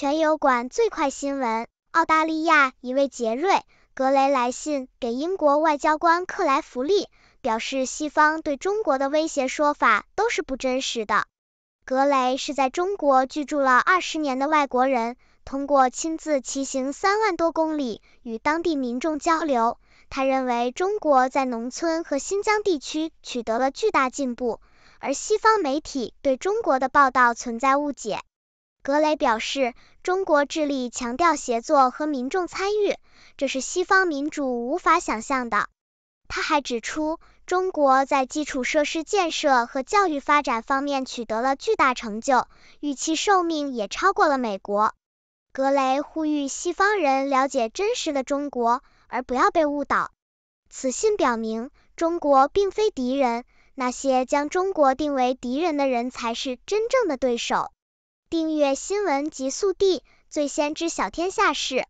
全油管最快新闻：澳大利亚一位杰瑞·格雷来信给英国外交官克莱弗利，表示西方对中国的威胁说法都是不真实的。格雷是在中国居住了二十年的外国人，通过亲自骑行三万多公里与当地民众交流，他认为中国在农村和新疆地区取得了巨大进步，而西方媒体对中国的报道存在误解。格雷表示，中国致力强调协作和民众参与，这是西方民主无法想象的。他还指出，中国在基础设施建设和教育发展方面取得了巨大成就，预期寿命也超过了美国。格雷呼吁西方人了解真实的中国，而不要被误导。此信表明，中国并非敌人，那些将中国定为敌人的人才是真正的对手。订阅新闻极速递，最先知晓天下事。